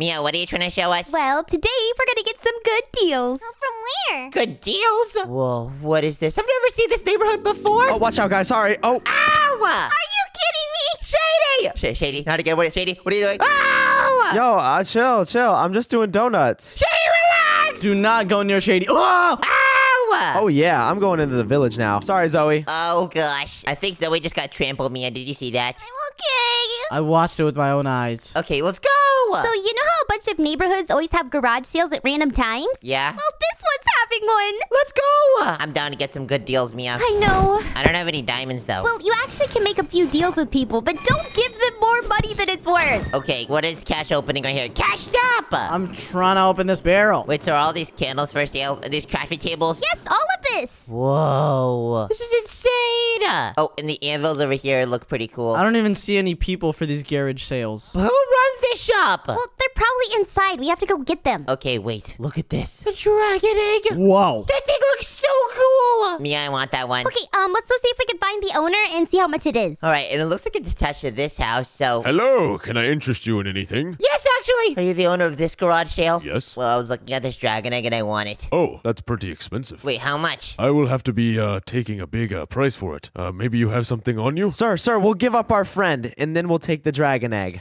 Mia, what are you trying to show us? Well, today we're gonna get some good deals. Well, from where? Good deals? Whoa, what is this? I've never seen this neighborhood before. Oh, watch out, guys. Sorry. Oh, Ow! Are you kidding me? Shady! Sh- Shady, not again. What, Shady, what are you doing? Ow! yo, uh, chill, chill. I'm just doing donuts. Shady, relax! Do not go near Shady. Oh! Ow! Oh yeah, I'm going into the village now. Sorry, Zoe. Oh, gosh. I think Zoe just got trampled, Mia. Did you see that? I'm okay. I watched it with my own eyes. Okay, let's go! So you know how a bunch of neighborhoods always have garage sales at random times? yeah? Well, this one's having one. Let's go! I'm down to get some good deals, Mia. I know. I don't have any diamonds, though. Well, you actually can make a few deals with people, but don't give them more money than it's worth. Okay, what is cash opening right here? Cash stop! I'm trying to open this barrel. Wait, so are all these candles for sale? Are these crafting tables? Yes, all of this. Whoa. This is insane! Oh, and the anvils over here look pretty cool. I don't even see any people for these garage sales. Who runs this shop? Well, they're probably inside. We have to go get them. Okay, wait. Look at this. A dragon egg! Whoa. That thing looks so cool! Mia, I want that one. Okay, um, let's go see if we can find the owner and see how much it is. Alright, and it looks like it's attached to this house, so... Hello, can I interest you in anything? Yes, actually! Are you the owner of this garage sale? Yes. Well, I was looking at this dragon egg and I want it. Oh, that's pretty expensive. Wait, how much? I will have to be uh, taking a big uh, price for it. Uh, maybe you have something on you? Sir, sir, we'll give up our friend, and then we'll take the dragon egg.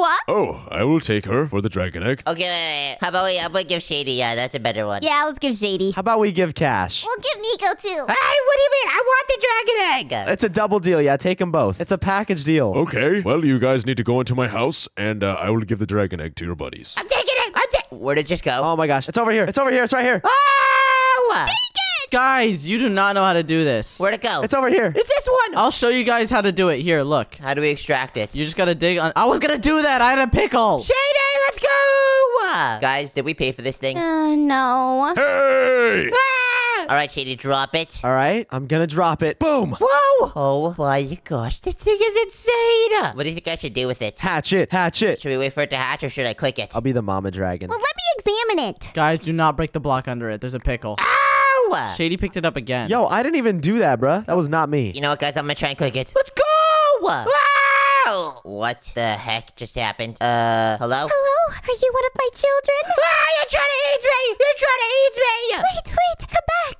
Oh, Oh, I will take her for the dragon egg. Okay, wait, wait, wait. How about we, how about we give Shady? Yeah, that's a better one. yeah, let's give Shady. How about we give cash? We'll give Nico too. Hey, what do you mean? I want the dragon egg! It's a double deal. Yeah, take them both. It's a package deal. Okay, well, you guys need to go into my house, and uh, I will give the dragon egg to your buddies. I'm taking it! I'm taking Where'd it just go? Oh my gosh, it's over here. It's over here. It's right here. Oh! Guys, you do not know how to do this. Where'd it go? It's over here. It's this one! I'll show you guys how to do it. Here, look. How do we extract it? You just gotta dig on. I was gonna do that. I had a pickle. Shady, let's go! Guys, did we pay for this thing? Uh, no. Hey! Ah! All right, Shady, drop it. All right, I'm gonna drop it. Boom. Whoa! Oh my gosh, this thing is insane! What do you think I should do with it? Hatch it. Hatch it. Should we wait for it to hatch or should I click it? I'll be the mama dragon. Well, let me examine it. Guys, do not break the block under it. There's a pickle. Ow! Shady picked it up again. Yo, I didn't even do that, bruh. That was not me. You know what, guys? I'm gonna try and click it. Let's go! Wow! What the heck just happened? Uh, hello? Hello? Are you one of my children? Ah, you're trying to eat me! You're trying to eat me! Wait, wait, come back.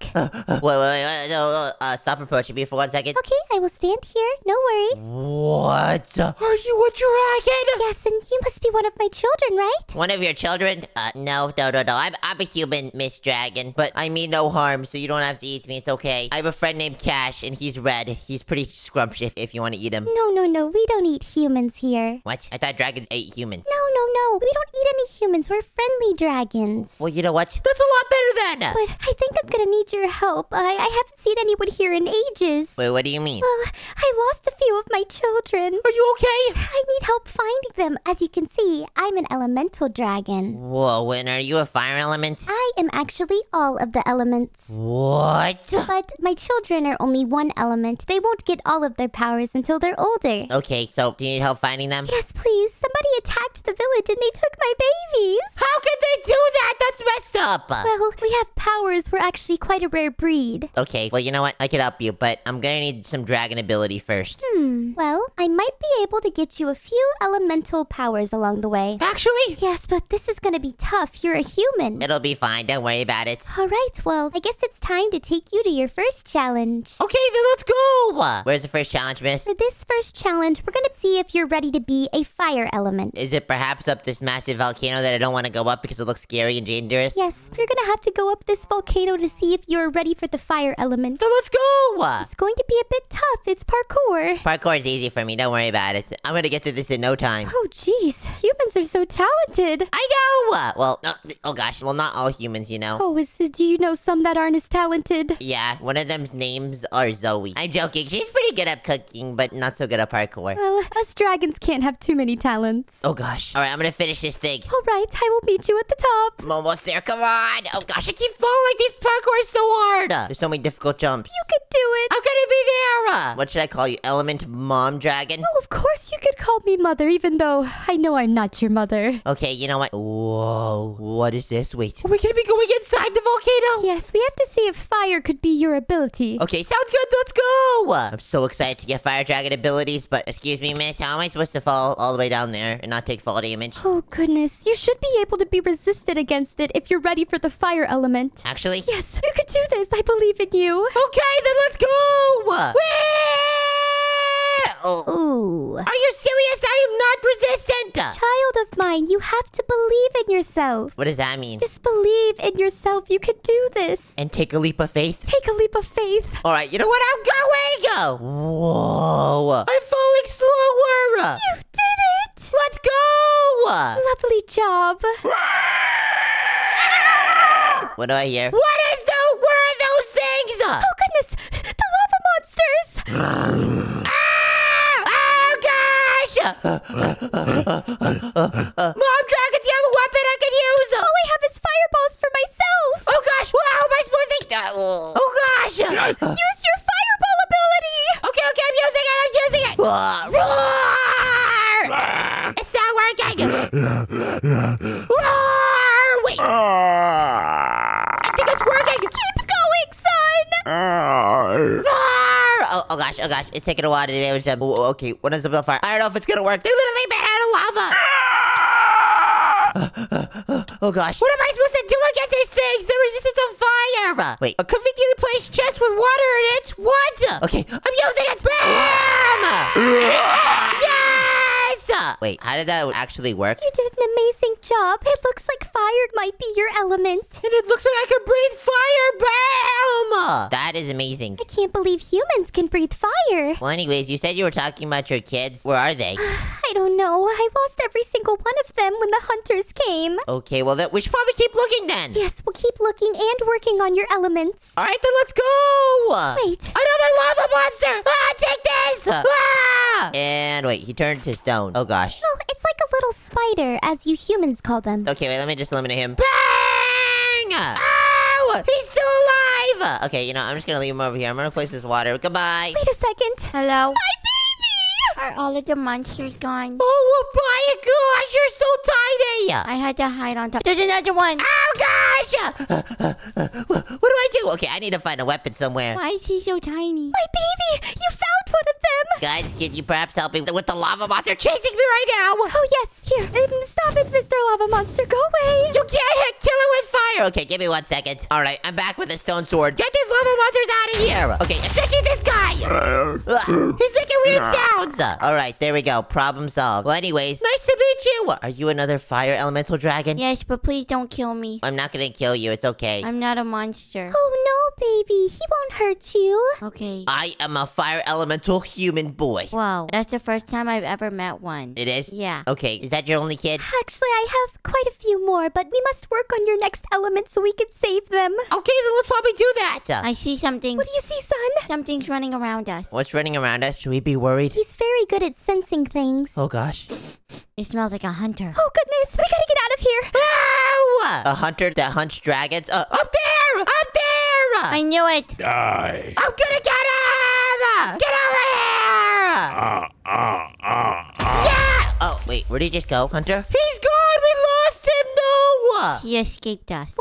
wait, wait, wait, wait, no, uh, stop approaching me for one second. Okay, I will stand here. No worries. What? Are you a dragon? Yes, and you must be one of my children, right? One of your children? Uh, no, no, no, no. I'm, I'm a human, Miss Dragon. But I mean no harm, so you don't have to eat me. It's okay. I have a friend named Cash, and he's red. He's pretty scrumptious if you want to eat him. No, no, no. We don't eat humans here. What? I thought dragons ate humans. No, no, no. We don't eat any humans. We're friendly dragons. Well, you know what? That's a lot better then. But I think I'm gonna need your help. I, I haven't seen anyone here in ages. Wait, what do you mean? Well, I lost a few of my children. Are you okay? I need help finding them. As you can see, I'm an elemental dragon. Whoa, and are you a fire element? I am actually all of the elements. What? But my children are only one element. They won't get all of their powers until they're older. Okay, so do you need help finding them? Yes, please. Somebody attacked the village and they took my babies. How could they do that? That's messed up. Well, we have powers. We're actually quite a rare breed. Okay, well, you know what? I could help you, but I'm gonna need some dragon ability first. Hmm. Well, I might be able to get you a few elemental powers along the way. Actually? Yes, but this is gonna be tough. You're a human. It'll be fine. Don't worry about it. All right, well, I guess it's time to take you to your first challenge. Okay, then let's go. Where's the first challenge, miss? For this first challenge, we're gonna see if you're ready to be a fire element. Is it perhaps up this massive volcano that I don't want to go up because it looks scary and dangerous? Yes, you're gonna have to go up this volcano to see if you're ready for the fire element. Then let's go. It's going to be a bit tough. It's parkour. Parkour is easy for me. Don't worry about it. I'm gonna get through this in no time. Oh, jeez. Humans are so talented. I know. Well, no, oh gosh. Well, not all humans, you know. Oh, is, do you know some that aren't as talented? Yeah, one of them's names are Zoe. I'm joking. She's pretty good at cooking, but not so good at parkour. Well, us dragons can't have too many talents. Oh gosh. All right, I'm gonna finish this thing. All right, I will meet you at the top. I'm almost there. Come on. Oh gosh, I keep falling. This parkour is so hard. There's so many difficult jumps. You could do it. I'm gonna be there. What should I call you? Element Mom Dragon? Oh, of course you could call me mother, even though I know I'm not your mother. Okay, you know what? Whoa, what is this? Wait, are we gonna be going inside the volcano? Yes, we have to see if fire could be your ability. Okay, sounds good. Let's go. I'm so excited to get fire dragon abilities, but excuse me, miss, how am I supposed to fall all the way down there and not take fall damage? Oh, goodness. You should be able to be resisted against it if you're ready for the fire element. Actually? Yes, you could do this. I believe in you. Okay, then let's go. Whee! Oh. Ooh. Are you serious? I am not resistant. Child of mine, you have to believe in yourself. What does that mean? Just believe in yourself. You can do this. And take a leap of faith? Take a leap of faith. All right, you know what? I'm going. Whoa. I'm falling slower. You did it. Let's go. Lovely job. What do I hear? What is the? Where are those things? Oh, goodness. The lava monsters. Ah! Oh gosh! Mom Dragon, do you have a weapon I can use? All I have is fireballs for myself. Oh gosh! Well, how am I supposed to? Oh gosh! Use your fireball ability. Okay, okay, I'm using it. I'm using it. Roar! It's not working. Roar! Wait, ah. I think it's working. Keep going, son. Ah. Roar! Oh, oh gosh, oh gosh, it's taking a while to damage them. Oh, okay, what is the fire? I don't know if it's gonna work. They're literally made out of lava. Ah. oh gosh, what am I supposed to do against these things? They're resistant to fire. Wait, a conveniently placed chest with water in it. What? Okay, I'm using it. Bam! Wait, how did that actually work? You did an amazing job. It looks like fire might be your element. And it looks like I can breathe fire. Bam! That is amazing. I can't believe humans can breathe fire. Well, anyways, you said you were talking about your kids. Where are they? I don't know. I lost every single one of them when the hunters came. Okay, well, that, we should probably keep looking then. Yes, we'll keep looking and working on your elements. All right, then let's go. Wait. Another lava monster. Ah, take this. Ah! And wait, he turned to stone. Oh gosh. Oh, it's like a little spider, as you humans call them. Okay, wait, let me just eliminate him. Bang! Ow! He's still alive. Okay, you know, I'm just gonna leave him over here. I'm gonna place this water. Goodbye. Wait a second. Hello? My baby! Are all of the monsters gone? Oh my gosh, you're so tiny. I had to hide on top. There's another one. Oh gosh! what do I do? Okay, I need to find a weapon somewhere. Why is he so tiny? My baby! You found one of them! Guys, can you perhaps help me with the lava monster chasing me right now? Oh, yes. Here. Um, stop it, Mr. Lava Monster. Go away. You can't hit, kill it with fire. Okay, give me one second. All right, I'm back with a stone sword. Get these lava monsters out of here. Okay, especially this guy. Ugh, he's making weird sounds. All right, there we go. Problem solved. Well, anyways, nice to meet you. Are you another fire elemental dragon? Yes, but please don't kill me. I'm not gonna kill you. It's okay. I'm not a monster. Oh, no, baby. He won't hurt you. Okay. I am a fire elemental human boy. Wow, that's the first time I've ever met one. It is? Yeah. Okay, is that your only kid? Actually, I have quite a few more, but we must work on your next element so we can save them. Okay, then let's probably do that. I see something. What do you see, son? Something's running around us. What's running around us? Should we be worried? He's very good at sensing things. Oh gosh. It smells like a hunter. Oh, goodness. We gotta get out of here. Ow! A hunter that hunts dragons? Uh, up there! Up there! I knew it. Die. I'm gonna get him! Get over here! Ah, ah, ah, ah. Yeah! Oh, wait, where'd he just go, Hunter? He's gone! We lost him! No! He escaped us.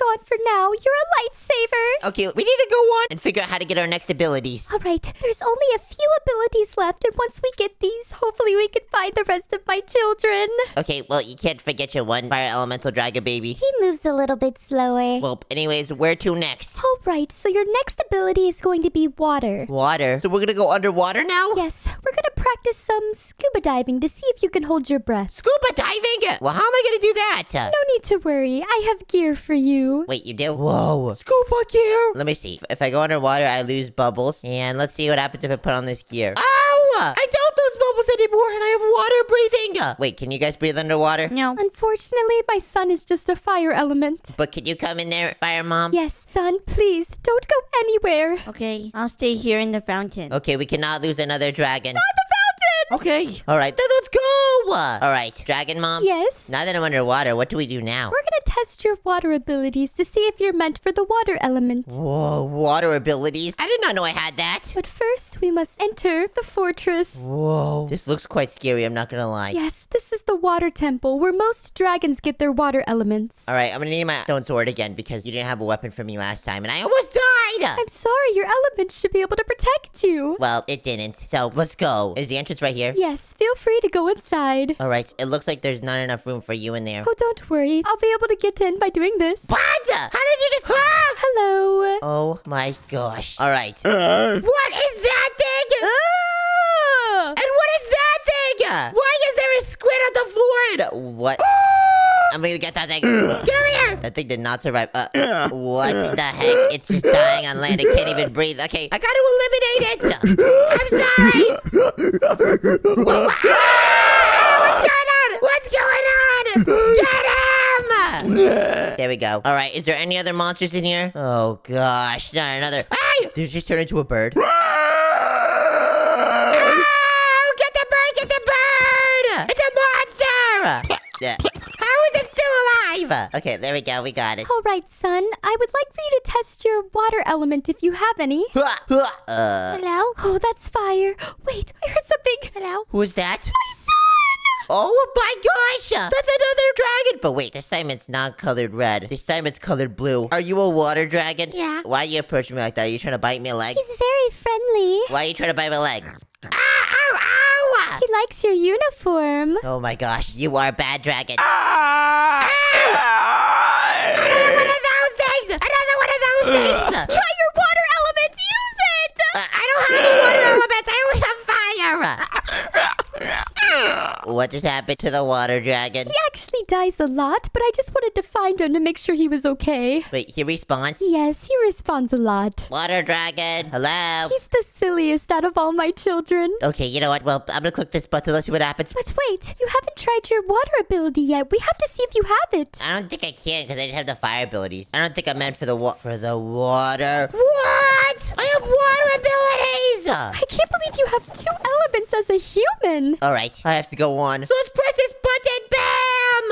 As long as he's gone for now, you're a lifesaver. Okay, we need to go on and figure out how to get our next abilities. All right, there's only a few abilities left, and once we get these, hopefully we can find the rest of my children. Okay, well, you can't forget your one fire elemental dragon baby. He moves a little bit slower. Well, anyways, where to next? All right, so your next ability is going to be water. Water. So we're gonna go underwater now? Yes, we're gonna practice some scuba diving to see if you can hold your breath. Scuba diving? Well, how am I gonna do that? No need to worry, I have gear for you. Wait, you do? Whoa. Scuba gear? Let me see. If I go underwater, I lose bubbles. And let's see what happens if I put on this gear. Ow! I don't lose bubbles anymore, and I have water breathing. Wait, can you guys breathe underwater? No. Unfortunately, my son is just a fire element. But can you come in there, Fire Mom? Yes, son, please, don't go anywhere. Okay, I'll stay here in the fountain. Okay, we cannot lose another dragon. The fountain! Okay. All right, then let's go. All right, Dragon Mom. Yes? Now that I'm underwater, what do we do now? We're gonna test your water abilities to see if you're meant for the water element. Whoa, water abilities. I did not know I had that. But first, we must enter the fortress. Whoa. This looks quite scary, I'm not gonna lie. Yes, this is the water temple where most dragons get their water elements. All right, I'm gonna need my stone sword again because you didn't have a weapon for me last time and I almost died. I'm sorry, your element should be able to protect you. Well, it didn't. So let's go. Is the entrance right here? Yes, feel free to go inside. All right, it looks like there's not enough room for you in there. Oh, don't worry. I'll be able to get in by doing this. What? How did you just... Ah! Hello. Oh my gosh. All right. What is that thing? Ah! And what is that thing? Why is there a squid on the floor? And what? I'm gonna get that thing. Get over here! That thing did not survive. Uh, what the heck? It's just dying on land. It can't even breathe. Okay, I gotta eliminate it. I'm sorry. Whoa, Ah! What's going on? What's going on? Get him! There we go. All right, is there any other monsters in here? Oh gosh, not another. Hey! Did it just turn into a bird? Yeah. How is it still alive? Okay, there we go. We got it. All right, son. I would like for you to test your water element if you have any. Uh, Hello? Oh, that's fire. Wait, I heard something. Hello? who is that? My son! Oh my gosh! That's another dragon! But wait, this time it's not colored red. This time it's colored blue. Are you a water dragon? Yeah. Why are you approaching me like that? Are you trying to bite me a leg? He's very friendly. Why are you trying to bite my leg? Ah, ow, ow! He likes your uniform. Oh my gosh, you are a bad dragon. Another one of those things! Another one of those things! Try your water element. Use it. Uh, I don't have a water element. I only have fire. what just happened to the water dragon? He actually dies a lot, but I just wanted to find him to make sure he was okay. Wait, he responds? Yes, he responds a lot. Water dragon, hello? He's the silliest out of all my children. Okay, you know what? Well, I'm gonna click this button. Let's see what happens. But wait, you haven't tried your water ability yet. We have to see if you have it. I don't think I can because I just have the fire abilities. I don't think I'm meant for the wa- for the water. What? I have water abilities. I can't believe you have two elements as a human. All right, I have to go on. So let's press this button.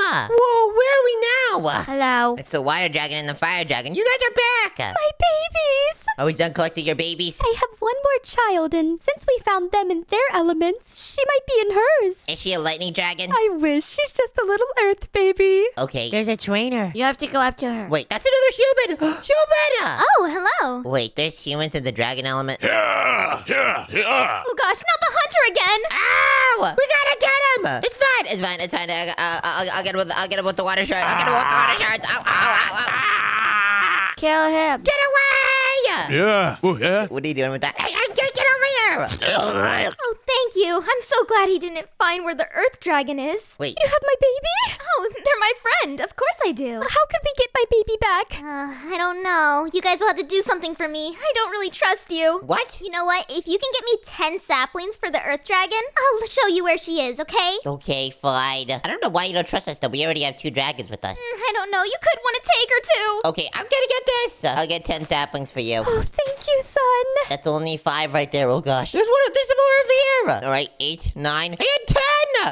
Whoa, where are we now? Hello? It's the water dragon and the fire dragon. You guys are back. My babies. Are we done collecting your babies? I have one more child, and since we found them in their elements, she might be in hers. Is she a lightning dragon? I wish she's just a little earth baby. Okay. There's a trainer. You have to go up to her. Wait, that's another human. human. Oh, hello. Wait, there's humans in the dragon element. Yeah, yeah, yeah. Oh gosh, not the hunter again. Ow! We gotta get him. It's fine. It's fine. It's fine. I, uh, I'll, I'll get him with. I'll get him with the water shark. I'll get him with the water sharks. Ow! Ow! Ow! ow. Kill him. Get away! Yeah. Oh, yeah. What are you doing with that? Hey, hey, get, get over here! Oh, thank you. I'm so glad he didn't find where the Earth Dragon is. Wait, You have my baby? Oh, they're my friend. Of course I do. How could we get my baby back? Uh, I don't know. You guys will have to do something for me. I don't really trust you. what? You know what? If you can get me 10 saplings for the Earth Dragon, I'll show you where she is, okay? Okay, fine. I don't know why you don't trust us though. We already have two dragons with us. Mm, I don't know. You could want to take her too. Okay, I'm gonna get this. I'll get ten saplings for you. Oh, thank you, son. That's only five right there. Oh gosh. There's one. There's more over here. All right, eight, nine, and ten.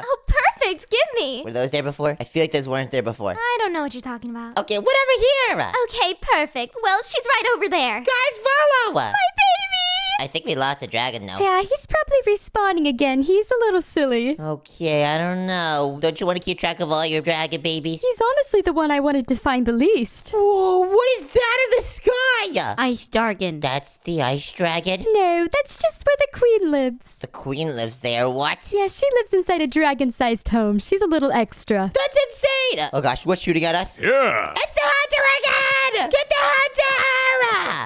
Oh, perfect. Give me. Were those there before? I feel like those weren't there before. I don't know what you're talking about. Okay, whatever here. Okay, perfect. Well, she's right over there. Guys, follow. My baby! I think we lost the dragon though. Yeah, he's probably respawning again. He's a little silly. Okay, I don't know. Don't you want to keep track of all your dragon babies? He's honestly the one I wanted to find the least. Whoa, what is that in the sky? Ice Dragon. That's the ice dragon? No, that's just where the queen lives. The queen lives there. What? Yeah, she lives inside a dragon-sized home. She's a little extra. That's insane! Oh gosh, what's shooting at us? Yeah. It's the hunter again! Get the hunter!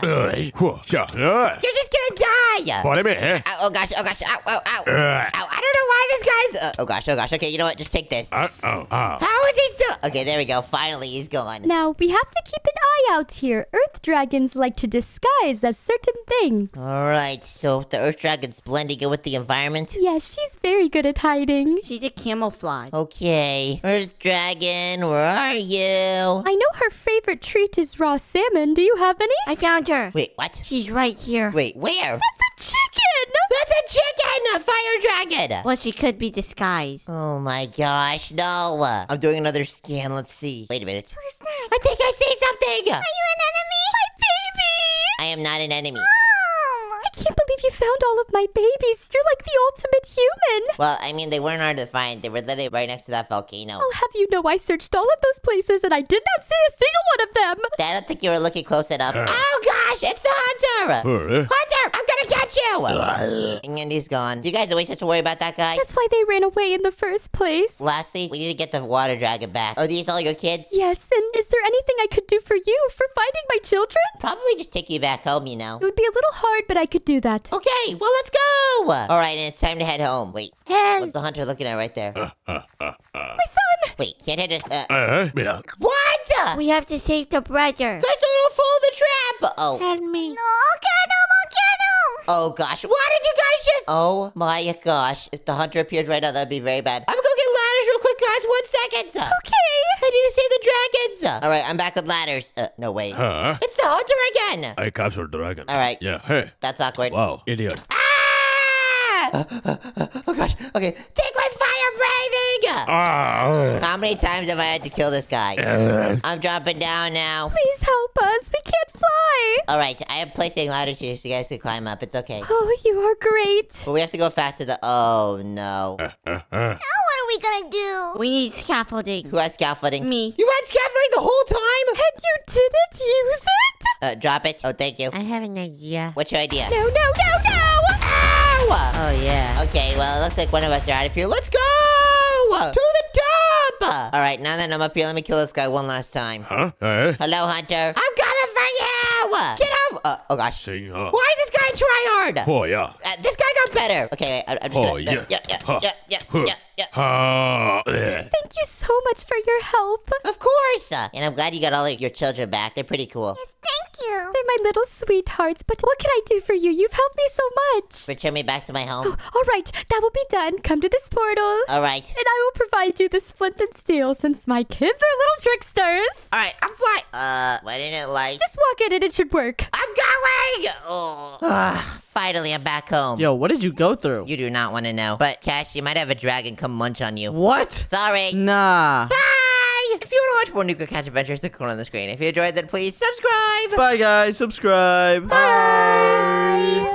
Uh, You're just gonna die! what am I? Oh gosh, oh gosh, ow, ow, ow. Uh, Ow, I don't know why this guy's. Uh, oh gosh, oh gosh. Okay, you know what? Just take this. uh, oh, oh. How is he? Okay, there we go. Finally, he's gone. Now, we have to keep an eye out here. Earth dragons like to disguise as certain things. All right, so the Earth Dragon's blending in with the environment. Yeah, she's very good at hiding. She's a camouflage. Okay, Earth Dragon, where are you? I know her favorite treat is raw salmon. Do you have any? I found her. Wait, what? She's right here. Wait, where? It's a chicken! That's a chicken! A fire dragon! Well, she could be disguised. Oh my gosh, no. I'm doing another scan. Let's see. Wait a minute. Who's that? I think I see something. Are you an enemy? My baby! I am not an enemy. Oh. I can't believe you found all of my babies. You're like the ultimate human. Well, I mean, they weren't hard to find. They were literally right next to that volcano. I'll have you know I searched all of those places and I did not see a single one of them. I don't think you were looking close enough. oh gosh, it's the hunter! Uh, Hunter, I'm gonna get you! and Andy's gone. Do you guys always have to worry about that guy? That's why they ran away in the first place. Lastly, we need to get the water dragon back. Are these all your kids? Yes, and is there anything I could do for you for finding my children? Probably just take you back home, you know. It would be a little hard, but I could do that. Okay, well, let's go! Alright, and it's time to head home. Wait, what's the hunter looking at right there? My son! Wait, can't hit us. Uh, uh, yeah. what? We have to save the brother. Guys, don't fall the trap! Oh. Help me. No, get him, I'll get him. Oh gosh, why did you guys just? Oh my gosh, if the hunter appeared right now, that'd be very bad. I'm gonna go get ladders real quick, guys. One second. Okay. I need to save the dragons. All right, I'm back with ladders. Uh, no way. Huh? It's the hunter again. I captured dragon. All right. Yeah. Hey. That's awkward. Wow. Idiot. Ah! oh gosh. Okay, take my fire breathing. Ah. How many times have I had to kill this guy? Uh, I'm dropping down now. Please help us. We can't fly. All right, I am placing ladders here so you guys can climb up. It's okay. Oh, you are great. But we have to go faster. The oh no. uh, uh. Now what are we gonna do? We need scaffolding. Who has scaffolding? Me. You had scaffolding the whole time? And you didn't use it? Uh, drop it. Oh, thank you. I have an idea. What's your idea? No, no, no, no! Ow! Oh, yeah. Okay, well, it looks like one of us are out of here. Let's go! To the top! All right, now that I'm up here, let me kill this guy one last time. Huh? Hey. Hello, Hunter. I'm coming for you! Get out! Uh, oh, gosh. Saying huh? Why is this guy try hard? Oh yeah. Uh, this guy got better. Okay, I, I'm just Oh, gonna... yeah. yeah, yeah, Huh. yeah, yeah, Huh. yeah, yeah. Ah. eh. Thank you so much for your help. Of course! Uh, and I'm glad you got all of your children back. They're pretty cool. Yes, Thank you. They're my little sweethearts, but what can I do for you? You've helped me so much. Return me back to my home. All right, that will be done. Come to this portal. All right. And I will provide you the flint and steel since my kids are little tricksters. All right, I'm flying. Uh, why didn't it like... Just walk in and it should work. I'm going! Oh. Finally, I'm back home. Yo, what did you go through? You do not want to know. But, Cash, you might have a dragon come munch on you. What? Sorry. Nah. Bye! If you want to watch more Nico Cash Adventures, click on the screen. If you enjoyed, then please subscribe. Bye, guys. Subscribe. Bye.